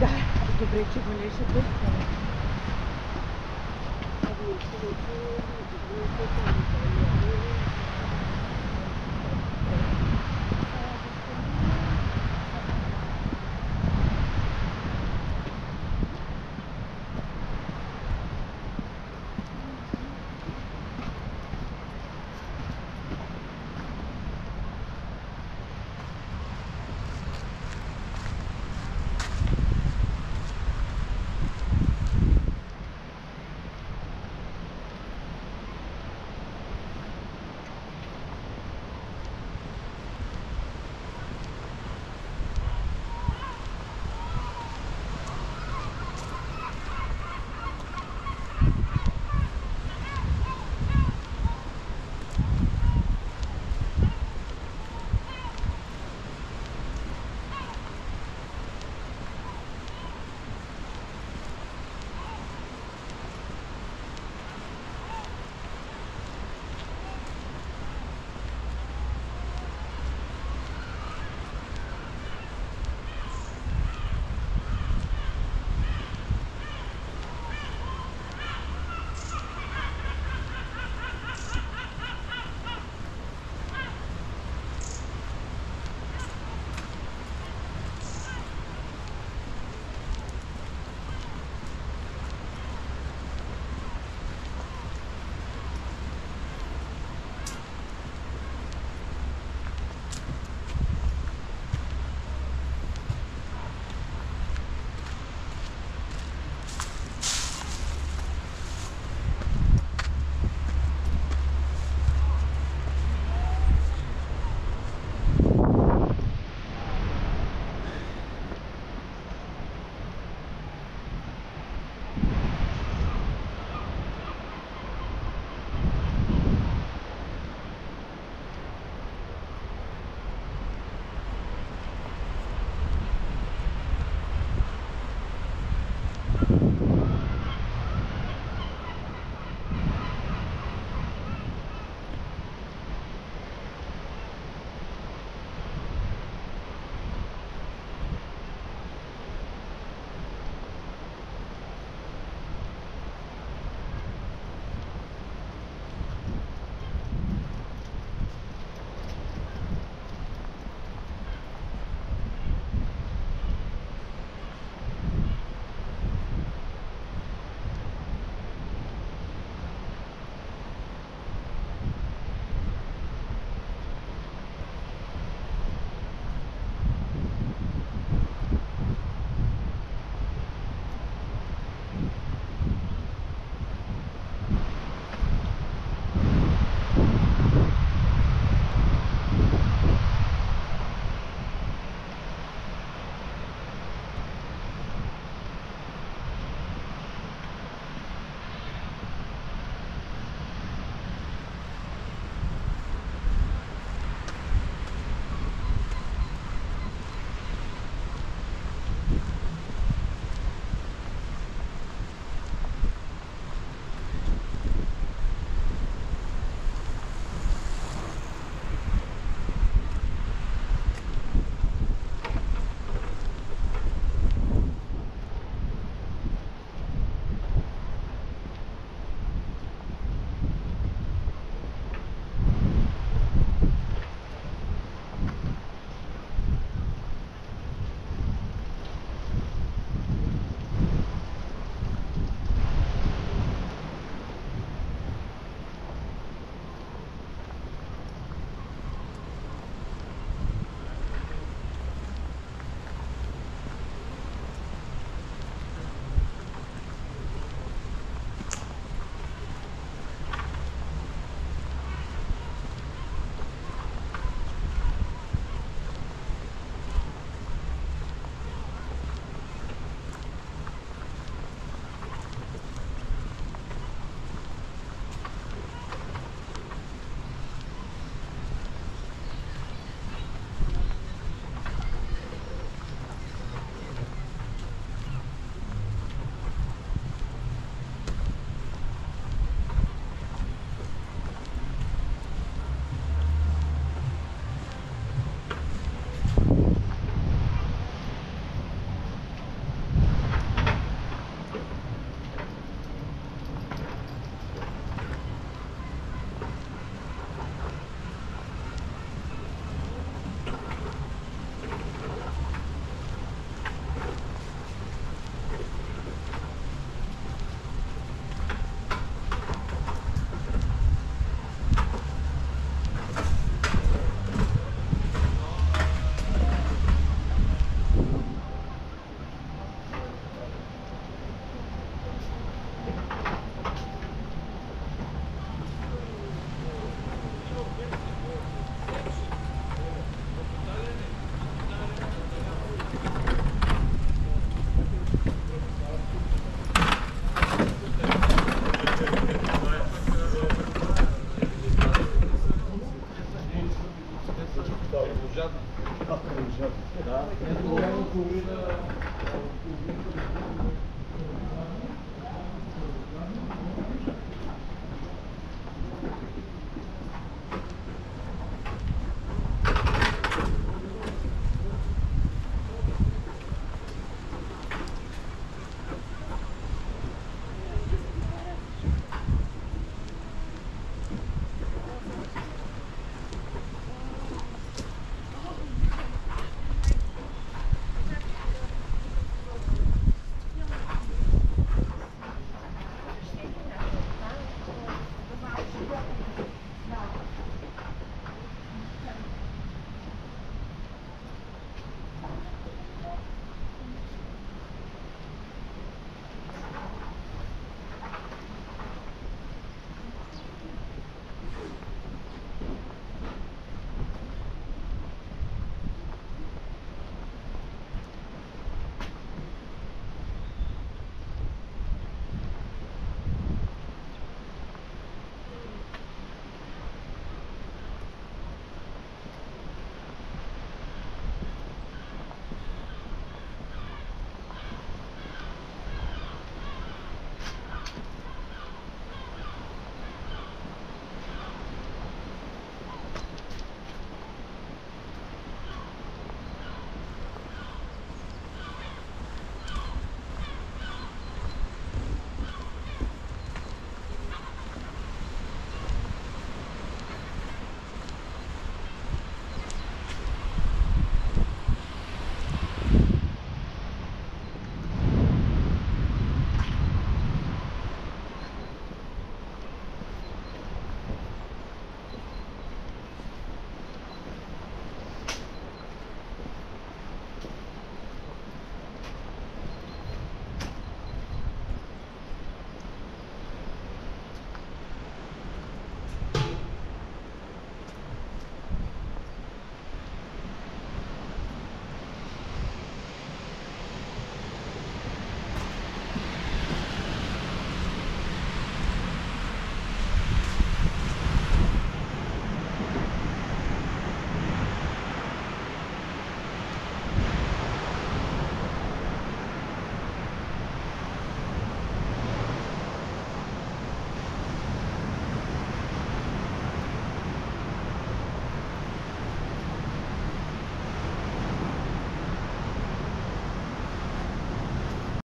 Да, добре, че го не ще пускаме. Добре, че го не ще пускаме.